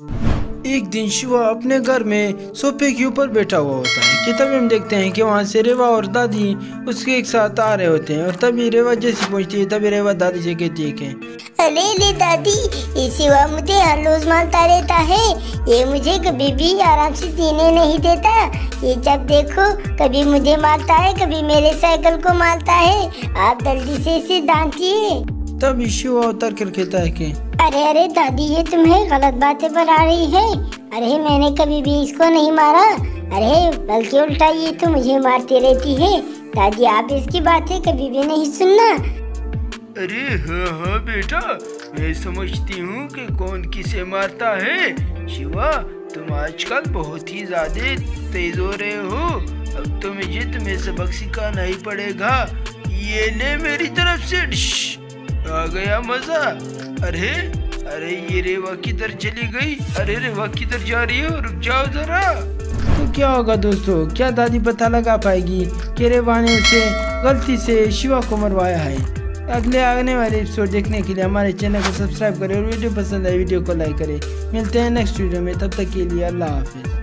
एक दिन शिवा अपने घर में सोफे के ऊपर बैठा हुआ होता है कि तभी हम देखते हैं कि वहाँ से रेवा और दादी उसके एक साथ आ रहे होते हैं और तभी रेवा जैसे पहुँचती है तभी रेवा दादी से कहती है कि अरे ले दादी ये शिवा मुझे हर रोज मारता रहता है। ये मुझे कभी भी आराम से जीने नहीं देता। ये जब देखो कभी मुझे मारता है कभी मेरे साइकिल को मारता है। आप जल्दी से इसे डांटिए तभी शिवा उतर कर कहता है कि अरे अरे, दादी, ये तुम्हें गलत बातें बता रही है। अरे, मैंने कभी भी इसको नहीं मारा। अरे, बल्कि उल्टा ये तो मुझे मारती रहती है। दादी, आप इसकी बातें कभी भी नहीं सुनना। अरे हाँ हाँ बेटा, मैं समझती हूँ कि कौन किसे मारता है। शिवा, तुम आजकल बहुत ही ज़्यादा तेज हो रहे हो। अब तो मुझे तुम्हें सबक सिखाना ही पड़ेगा। ये ले मेरी तरफ़ से। आ गया मज़ा। अरे अरे ये रेवा किधर चली गई? अरे रेवा किधर जा रही है? रुक जाओ जरा। तो क्या होगा दोस्तों? क्या दादी पता लगा पाएगी कि रेवा ने उसे गलती से शिवा को मरवाया है? अगले आने वाले एपिसोड देखने के लिए हमारे चैनल को सब्सक्राइब करें और वीडियो पसंद आए, वीडियो को लाइक करें। मिलते हैं नेक्स्ट वीडियो में। तब तक के लिए अल्लाह हाफिज़।